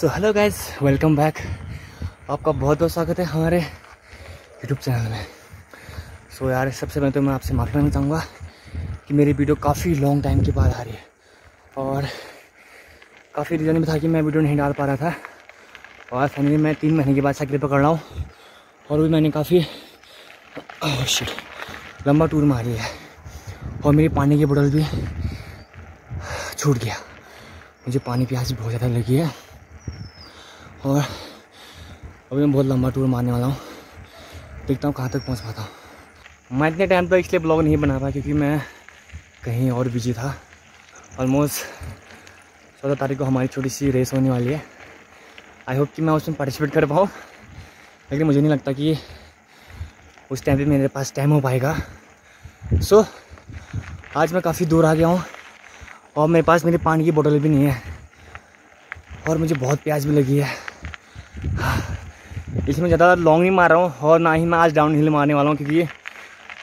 So hello guys welcome back आपका बहुत बहुत स्वागत है हमारे यूट्यूब चैनल में। सो so, यार सबसे पहले तो मैं आपसे माफ़ी मांगना चाहूँगा कि मेरी वीडियो काफ़ी लॉन्ग टाइम के बाद आ रही है। और काफ़ी रीज़न भी था कि मैं वीडियो नहीं डाल पा रहा था। और फाइनली मैं तीन महीने के बाद साइकिल पकड़ रहा हूँ। और भी मैंने काफ़ी लंबा टूर मारी है। और मेरी पानी की बोतल भी छूट गया। मुझे पानी प्यास बहुत ज़्यादा लगी है। और अभी मैं बहुत लंबा टूर मारने वाला हूँ। देखता हूँ कहाँ तक पहुँच पाता हूँ। मैं इतने टाइम तक इसलिए ब्लॉग नहीं बना पाया क्योंकि मैं कहीं और बिज़ी था। ऑलमोस्ट चौदह तारीख को हमारी छोटी सी रेस होने वाली है। आई होप कि मैं उसमें पार्टिसिपेट कर पाऊँ। लेकिन मुझे नहीं लगता कि उस टाइम पे मेरे पास टाइम हो पाएगा। सो so, आज मैं काफ़ी दूर आ गया हूँ और मेरे पास मेरी पानी की बोतल भी नहीं है। और मुझे बहुत प्यास भी लगी है। इसमें ज़्यादा लॉन्ग नहीं मार रहा हूँ और ना ही मैं आज डाउन हिल मारने वाला हूँ क्योंकि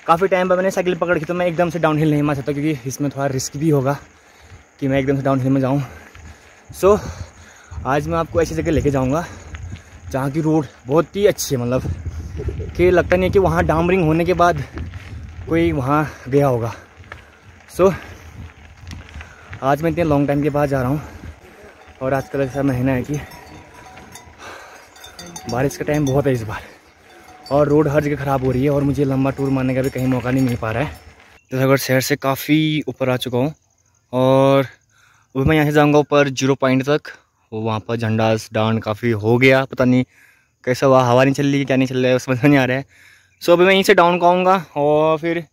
काफ़ी टाइम पर मैंने साइकिल पकड़ की तो मैं एकदम से डाउन हिल नहीं मार सकता क्योंकि इसमें थोड़ा रिस्क भी होगा कि मैं एकदम से डाउन हिल में जाऊँ। सो so, आज मैं आपको ऐसी जगह लेके जाऊँगा जहाँ की रोड बहुत ही अच्छी है मतलब कि लगता नहीं है कि वहाँ डामरिंग होने के बाद कोई वहाँ गया होगा। सो so, आज मैं इतने लॉन्ग टाइम के बाद जा रहा हूँ और आज आजकल ऐसा महीना है कि बारिश का टाइम बहुत है इस बार। और रोड हर जगह ख़राब हो रही है और मुझे लंबा टूर मारने का भी कहीं मौका नहीं मिल पा रहा है। जैसा शहर से काफ़ी ऊपर आ चुका हूँ और अभी मैं यहाँ से जाऊँगा ऊपर ज़ीरो पॉइंट तक। वहाँ पर झंडा डांड काफ़ी हो गया। पता नहीं कैसा हुआ, हवा नहीं चल रही है क्या नहीं चल रहा है समझ नहीं आ रहा है। सो अभी मैं यहीं से डाउन का आऊँगा और फिर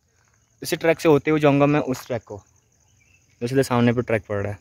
इसी ट्रैक से होते हुए जाऊँगा मैं उस ट्रैक को। जैसे सामने पर ट्रैक पड़ रहा है।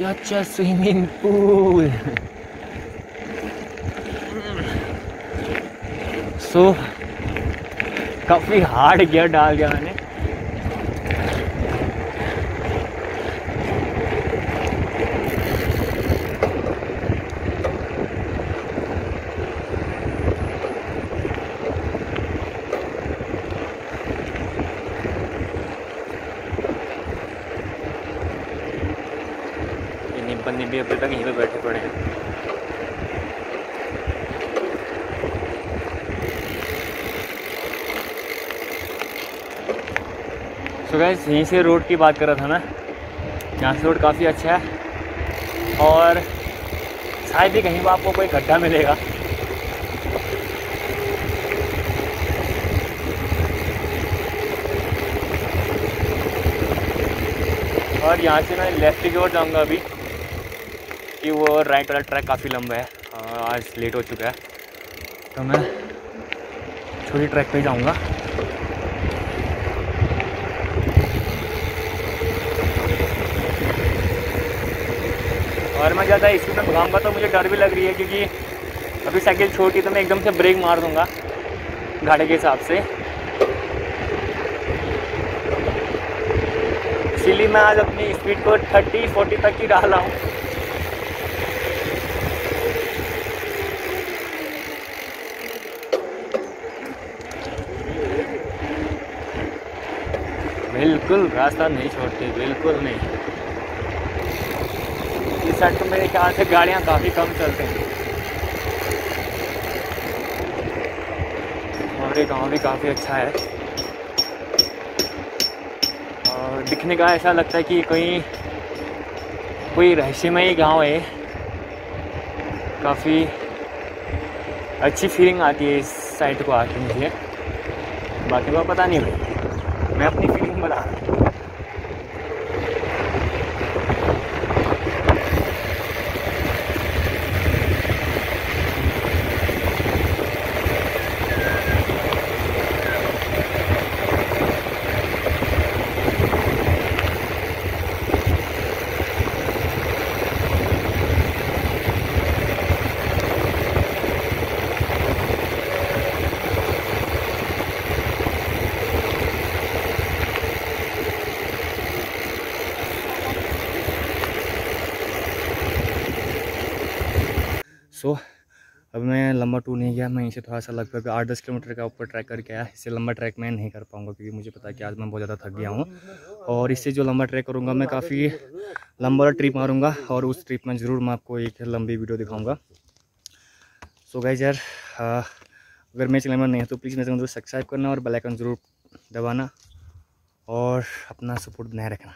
लोग a swimming pool. So so, काफ़ी हार्ड गियर डाल दिया मैंने पन्नी भी अभी तक यहीं पे बैठे पड़े हैं। सो so गैस यहीं से रोड की बात कर रहा था मैं यहाँ से रोड काफ़ी अच्छा है। और शायद ही कहीं पर आपको कोई गड्ढा मिलेगा। और यहाँ से मैं लेफ़्ट की ओर जाऊँगा अभी। कि वो राइट वाला ट्रैक काफ़ी लंबा है। आज लेट हो चुका है। तो मैं छोटी ट्रैक पे जाऊँगा। और मैं ज़्यादा स्पीड में भगाऊँगा तो मुझे डर भी लग रही है क्योंकि अभी साइकिल छोटी तो मैं एकदम से ब्रेक मार दूँगा घाटे के हिसाब से। इसीलिए मैं आज अपनी स्पीड को 30 40 तक ही डाला हूँ। बिल्कुल रास्ता नहीं छोड़ती, बिल्कुल नहीं। इस सेक्टर तो मेरे ख्याल से गाड़ियाँ काफ़ी कम चलते हैं। हमारे गाँव भी काफ़ी अच्छा है। और दिखने का ऐसा लगता है कि कहीं कोई रहस्यमय गाँव है। काफ़ी अच्छी फीलिंग आती है इस साइड को आके मुझे। बाकी वो पता नहीं भाई। मैं अपनी फीलिंग सो अब मैं लंबा टूर नहीं गया, मैं इसे थोड़ा सा लगभग आठ दस किलोमीटर का ऊपर ट्रैक करके आया। इससे लंबा ट्रैक मैं नहीं कर पाऊँगा, क्योंकि मुझे पता है कि आज मैं बहुत ज़्यादा थक गया हूँ। और इससे जो लंबा ट्रैक करूँगा, मैं काफ़ी लंबा ट्रिप मारूँगा और उस ट्रिप में ज़रूर मैं आपको एक लंबी वीडियो दिखाऊँगा। सो गाइज़ यार अगर मेरे चैनल में नहीं है तो प्लीज़ मेरे चैनल को सब्सक्राइब करना और बेलाइकन ज़रूर दबाना और अपना सपोर्ट बनाए रखना।